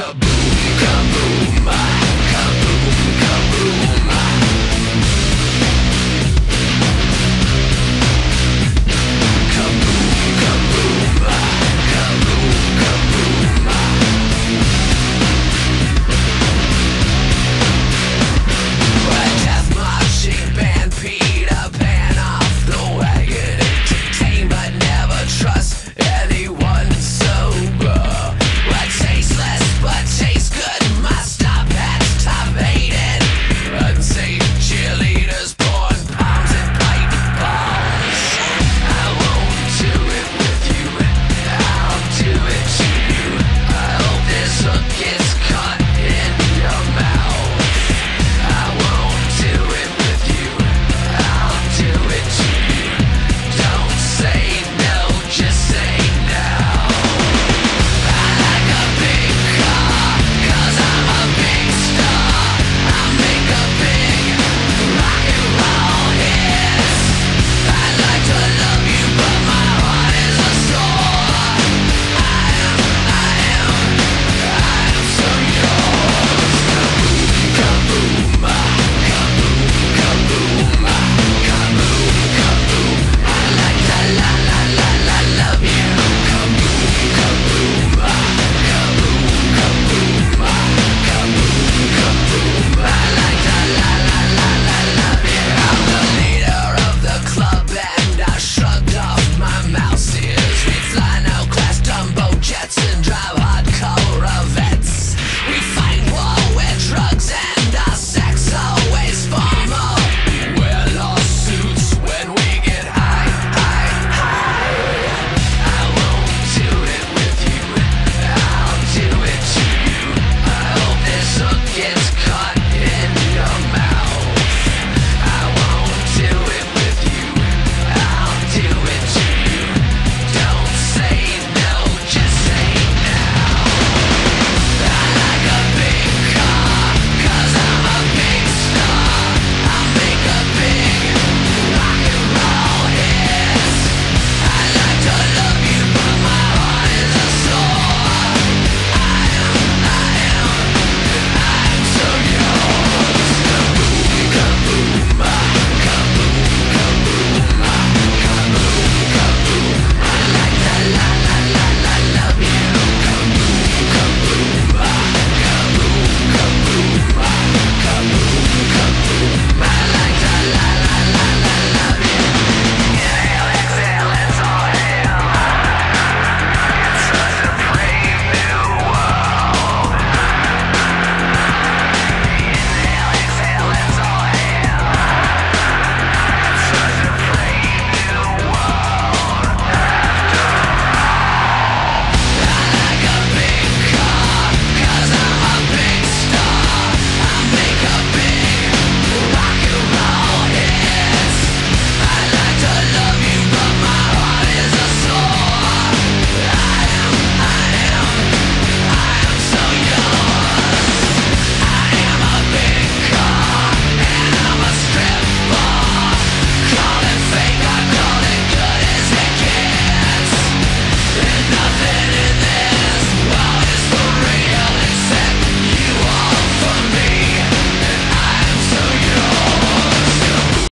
kaboom